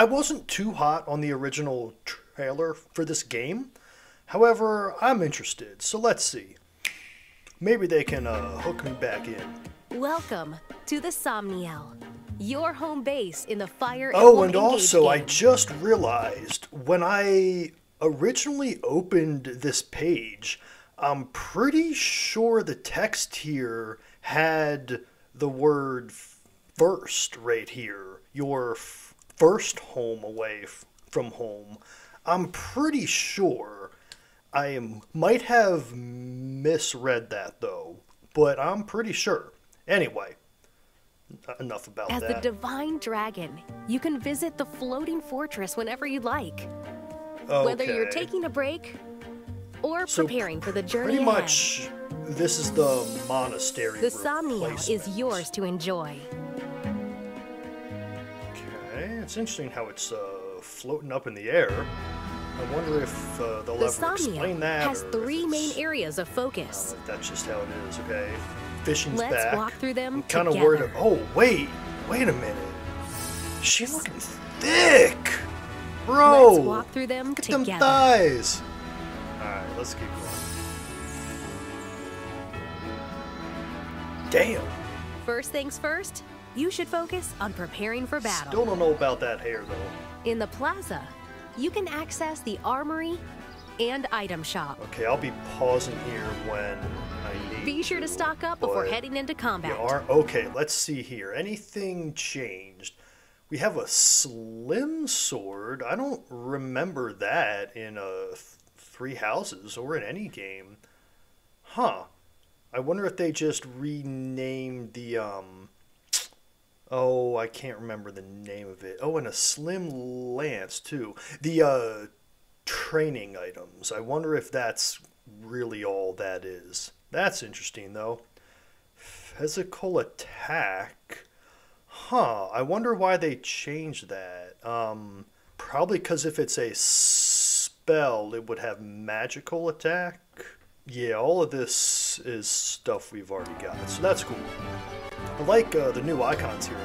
I wasn't too hot on the original trailer for this game. However, I'm interested, so let's see. Maybe they can uh, hook me back in. Welcome to the Somniel, your home base in the Fire Oh, and Engage also, I just realized when I originally opened this page, I'm pretty sure the text here had the word first right here. Your first home away f- from home. I'm pretty sure. I am, might have misread that though, but I'm pretty sure. Anyway, enough about that. As the. Divine Dragon, you can visit the floating fortress whenever you'd like. Whether you're taking a break or So preparing for the journey Pretty ahead, much, this is the monastery. the Somniel is yours to enjoy. It's interesting how it's uh, floating up in the air. I wonder if uh, they'll The ever explain that. has three main areas of focus. if that's just how it is. Okay, fishing's Let's back. walk through them I'm kind of worried. Oh wait, wait a minute. She's looking thick, bro. Let's walk through them Look at together. them thighs. All right, let's keep going. Damn. First things first, you should focus on preparing for battle. Still don't know about that hair though. In the plaza, you can access the armory and item shop. Okay, I'll be pausing here when I need. Be sure to stock up before heading into combat. Are okay. Let's see here. Anything changed? We have a slim sword. I don't remember that in uh, th- Three Houses or in any game. Huh. I wonder if they just renamed the um. Oh, I can't remember the name of it. Oh, and a slim lance too. The uh, training items. I wonder if that's really all that is. That's interesting though. Physical attack. Huh. I wonder why they changed that. Um, probably because if it's a spell, it would have magical attack. Yeah, all of this is stuff we've already got, so that's cool. I like uh, the new icons here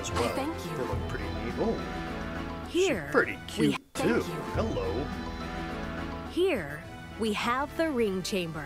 as well. thank you. They look pretty neat. Oh, Here, pretty cute too. Hello. Here, we have the ring chamber.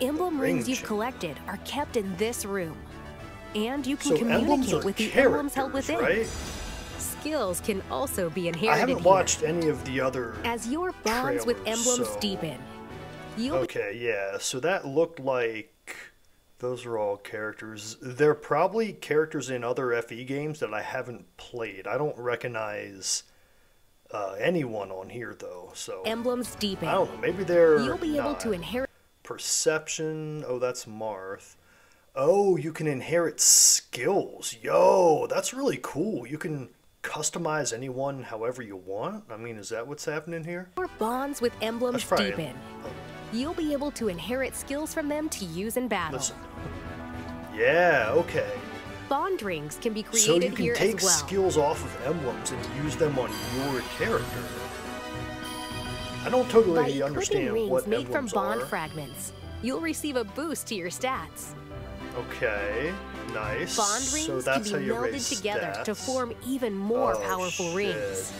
Emblem Ring rings you've collected are kept in this room. And you can So communicate with the emblems held within. right? Skills can also be inherited. I haven't here. watched any of the other. As your bonds with emblems so- deepen, you'll Okay, yeah. So that looked like those are all characters. They're probably characters in other FE games that I haven't played. I don't recognize uh, anyone on here though. So emblems deepen. I don't know. Maybe they're You'll be able to inherit Perception. Oh, that's Marth. Oh, you can inherit skills. Yo, that's really cool. You can customize anyone however you want. I mean, is that what's happening here? your bonds with emblems deepen. You'll be able to inherit skills from them to use in battle. Listen. Yeah, okay. Bond rings can be created here as well. So you can take well. skills off of emblems and use them on your character. I don't totally By equipping understand rings what made from bond are. fragments, you'll receive a boost to your stats. Okay, nice. Bond rings so that's can be melded together to form even more Oh, powerful shit. rings.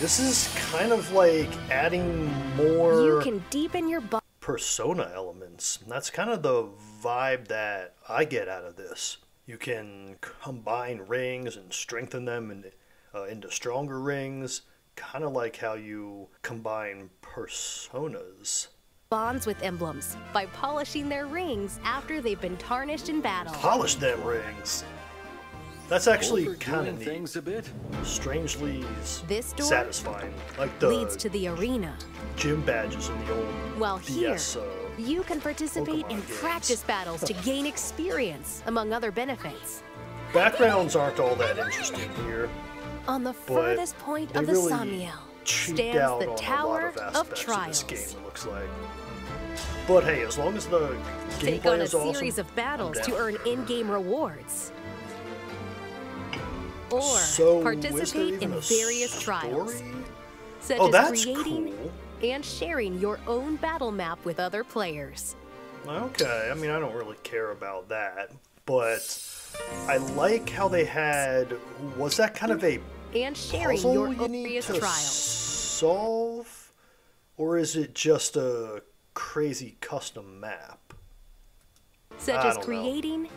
This is kind of like adding more You can deepen your bond. Persona elements. That's kind of the vibe that I get out of this. You can combine rings and strengthen them in, uh, into stronger rings, kind of like how you combine personas. bonds with emblems by polishing their rings after they've been tarnished in battle. Polish them rings. That's actually kind of neat. things a bit. Strangely This door satisfying, like the leads to the arena. gym badges in the old While here, Uh, you can participate in games. practice battles to gain experience, among other benefits. backgrounds aren't all that interesting here. On the furthest point of the really Somniel cheaped stands out the on Tower a lot of, of aspects Trials. Of this game, it looks like. But hey, as long as the Take gameplay on a is awesome, series of battles to earn in-game rewards. Or So, participate in various trials, such Oh, as creating cool. and sharing your own battle map with other players. Okay, I mean, I don't really care about that, but I like how they had. Was that kind of a and sharing puzzle your you need to trials. solve, or is it just a crazy custom map? Such as don't know, creating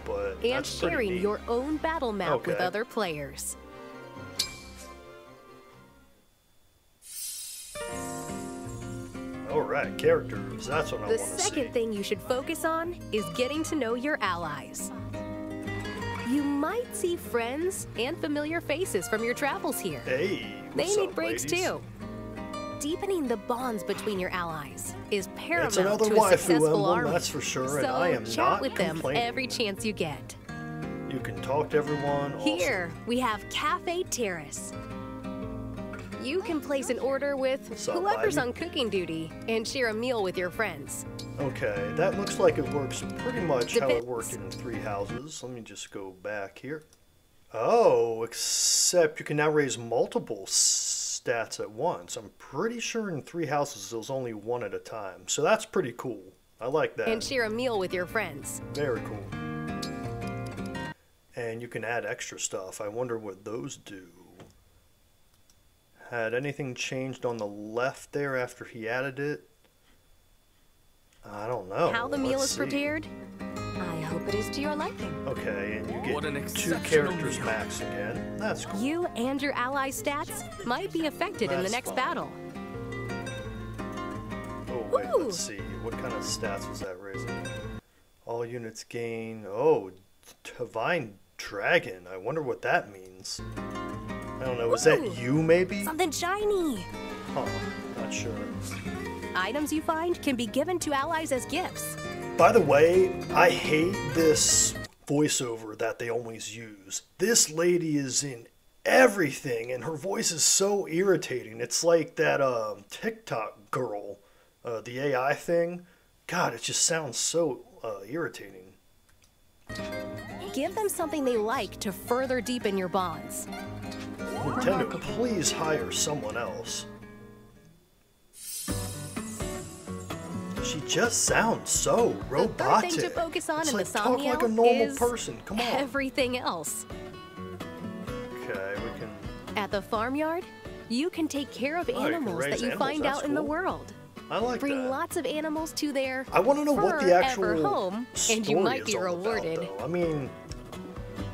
and sharing your own battle map with other players. All right, characters. That's what I The want to second see. thing you should focus on is getting to know your allies. You might see friends and familiar faces from your travels here. Hey, They need up, breaks ladies? too. Deepening the bonds between your allies is paramount It's another to a successful emblem, army. that's for sure, so and I am chat not with them every chance you get. You can talk to everyone. Here we have Cafe Terrace. You can place an order with up, whoever's Ivy? on cooking duty and share a meal with your friends. Okay, that looks like it works pretty much how it worked in Three Houses. Let me just go back here. Oh, except you can now raise multiple stats at once. I'm pretty sure in Three Houses it was only one at a time. So that's pretty cool. I like that. And share a meal with your friends. Very cool. And you can add extra stuff. I wonder what those do. Had anything changed on the left there after he added it? I don't know. How the meal Let's is see. prepared? I hope to your liking. Okay, and you get What an two characters meal. max again. That's cool. You and your allies' stats might be affected in the next fine. battle. Oh wait, Ooh. let's see. What kind of stats was that raising? All units gain. Oh, divine dragon. I wonder what that means. I don't know. Is Ooh. that you maybe? Something shiny. Huh, not sure. Items you find can be given to allies as gifts. By the way, I hate this voiceover that they always use. This lady is in everything, and her voice is so irritating. It's like that um, TikTok girl, uh, the AI thing. God, it just sounds so uh, irritating. Give them something they like to further deepen your bonds. Nintendo, please hire someone else. She just sounds so The robotic. thing to focus on it's in like the talk like a normal is person. Come on. everything else. Okay, we can. At the farmyard, you can take care of Oh, can animals that you animals, find that's out in the world. I like Bring that. lots of animals to their I want to know what the actual forever home, and you might be rewarded. About. I mean,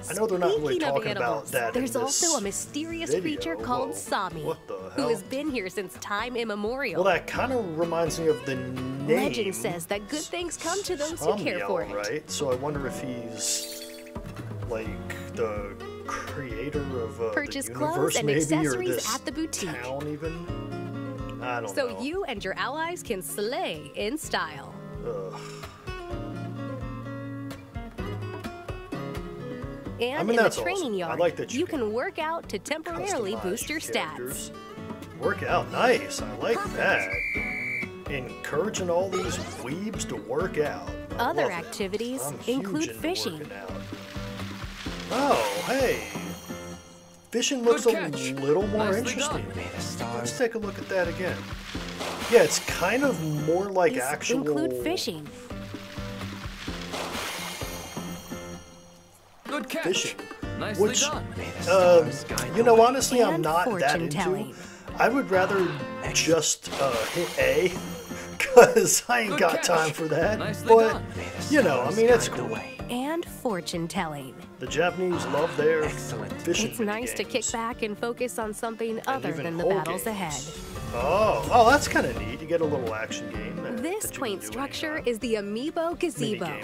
I know they're not really Speaking of talking about animals, that. in There's this also a mysterious video. creature called Whoa, Sommie, What the who has been here since time immemorial. Well, that kind of reminds me of the name. Legend says that good things come to those who care for it. Right. So I wonder if he's like the creator of uh, Purchase the clothes universe, and maybe, accessories or this at the boutique. town, even. I don't So know. you and your allies can slay in style. Ugh. And I mean, in the training awesome. Yard, like you you can can work out to temporarily boost your characters. stats. Work out, nice. I like that. Encouraging all these weebs to work out. I Other activities include fishing. Oh, hey. Fishing looks a little more Nicely interesting. Let's take a look at that again. Yeah, it's kind of more like These actual. include fishing, Good catch. Fishing. Nicely Which, done. Uh, you know, honestly, I'm not that fortune into. telling. I would rather just uh, hit A, because I ain't Good got catch. time for that. Nicely but done. you know, I mean, it's cool. and fortune telling. The Japanese love their Excellent. fishing. It's nice to kick back and focus on something other than the battles games. ahead. Oh, oh, that's kind of neat. You get a little action game. that- This that quaint structure is the Amiibo Gazebo.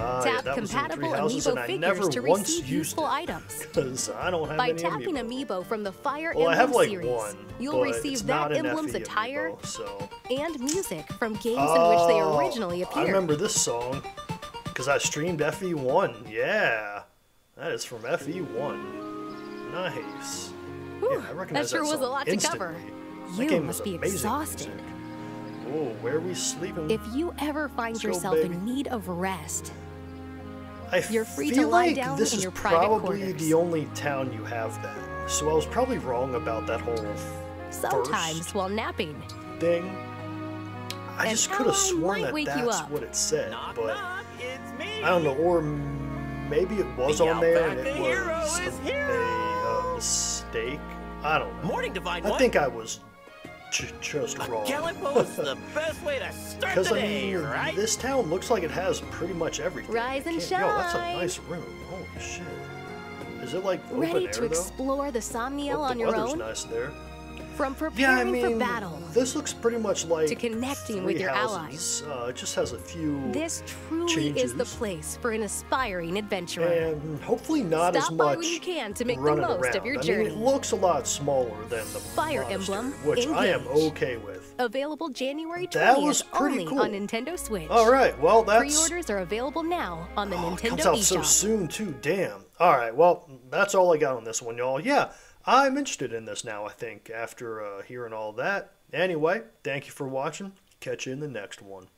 Ah, yeah, Tap that Three compatible Amiibo figures to receive useful it, items. Because I don't have By any tapping Amiibo. Amiibo from the Fire Well, I Emblem have like series, one. you'll receive that emblem's FE attire Amiibo, so. and music from games in which they Oh, originally I remember this song because I streamed FE1. Yeah, that is from FE1. Nice. Whew, yeah, that sure was a lot to cover. That You must be exhausted. music. Oh, where are we sleeping? If you ever find Let's yourself baby. in need of rest, I you're free to lie like down this in is your private probably quarters. the only town you have that. So I was probably wrong about that whole sometimes first while napping, thing. I And just could have I sworn might that wake you that's up. what it said, Knock, but knock, it's me. I don't know. Or maybe it was The on there and it was is a, a uh, mistake. I don't know. Morning, Divine I think I was j- just wrong. Gallipo's the best way to start Because the I mean, right? this town looks like it has pretty much everything. Rise I and can't- Yo, that's a nice room. Holy shit. Is it like open Ready air to though? explore the Somniel Oh, on the your weather's own? nice there. From Yeah, I preparing mean, for battle this looks pretty much like to connecting with your houses. Uh, it just has a few. This truly is the place for an aspiring adventurer. and hopefully not Stop as by much when you can to make the most around. of your journey. I mean, it looks a lot smaller than the Fire Emblem which I am okay with. Available January 20th That was pretty only cool. on Nintendo Switch. All right, well that's Pre-orders are available now on the Oh, it comes out so soon too. Damn. All right. Well, that's all I got on this one, y'all. Yeah, I'm interested in this now. I think after uh, hearing all that. Anyway, thank you for watching. Catch you in the next one.